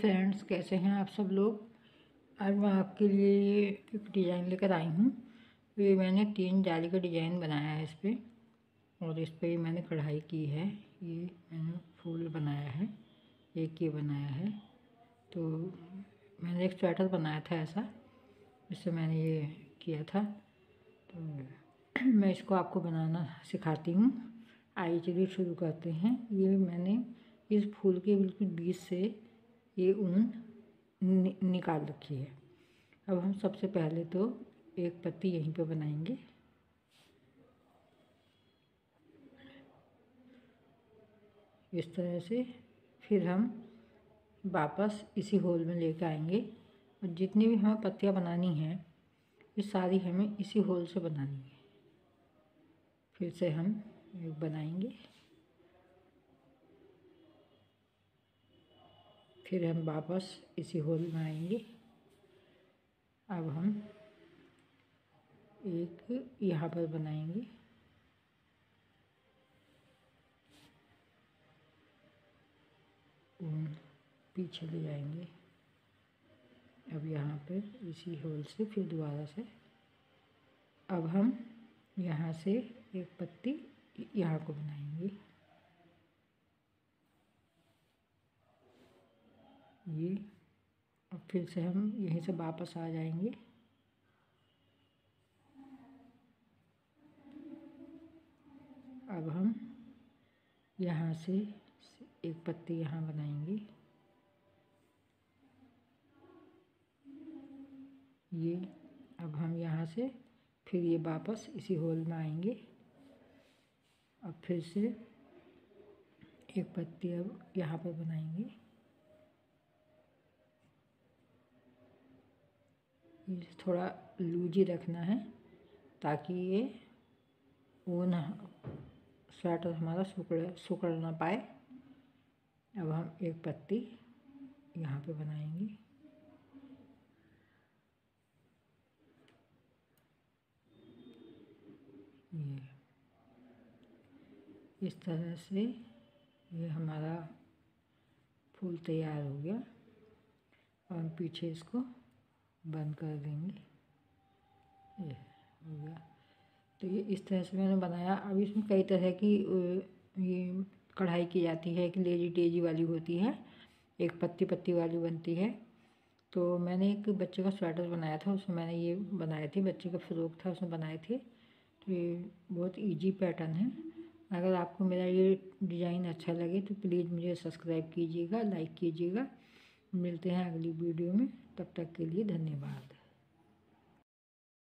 Friends कैसे हैं आप सब लोग? आज मैं आपके लिए एक डिज़ाइन लेकर आई हूँ। ये मैंने तीन जाली का डिज़ाइन बनाया है इस पर और इस पर मैंने कढ़ाई की है। ये मैंने फूल बनाया है एक ये बनाया है। तो मैंने एक स्वेटर बनाया था ऐसा इससे मैंने ये किया था। तो मैं इसको आपको बनाना सिखाती हूँ। आइए चलिए शुरू करते हैं। ये मैंने इस फूल के बिल्कुल बीच से ये ऊन नि, निकाल रखी है। अब हम सबसे पहले तो एक पत्ती यहीं पे बनाएँगे। इस तरह से फिर हम वापस इसी होल में लेकर आएँगे। और जितनी भी हमें पत्तियाँ बनानी हैं ये सारी हमें इसी होल से बनानी है। फिर से हम बनाएँगे। फिर हम वापस इसी होल में आएँगे। अब हम एक यहाँ पर बनाएँगे। पीछे ले जाएँगे। अब यहाँ पर इसी होल से फिर दोबारा से। अब हम यहाँ से एक पत्ती यहाँ को बनाएँगे। ये अब फिर से हम यहीं से वापस आ जाएँगे। अब हम यहाँ से एक पत्ती यहाँ बनाएँगे। ये, अब हम यहाँ से फिर ये वापस इसी होल में आएँगे। अब फिर से एक पत्ती अब यहाँ पर बनाएँगे। थोड़ा लूज ही रखना है ताकि ये ऊन स्वेटर हमारा सुकड़ सुकड़ ना पाए। अब हम एक पत्ती यहाँ पे बनाएँगे। ये। इस तरह से ये हमारा फूल तैयार हो गया। और पीछे इसको बंद कर देंगे। ये हो गया। तो ये इस तरह से मैंने बनाया। अब इसमें कई तरह की ये कढ़ाई की जाती है, एक लेजी टेजी वाली होती है, एक पत्ती पत्ती वाली बनती है। तो मैंने एक बच्चे का स्वेटर बनाया था, उसमें मैंने ये बनाए थे, बच्चे का फ्रॉक था, उसमें बनाए थे। तो ये बहुत इजी पैटर्न है। अगर आपको मेरा ये डिज़ाइन अच्छा लगे तो प्लीज़ मुझे सब्सक्राइब कीजिएगा लाइक कीजिएगा। मिलते हैं अगली वीडियो में तब तक के लिए धन्यवाद।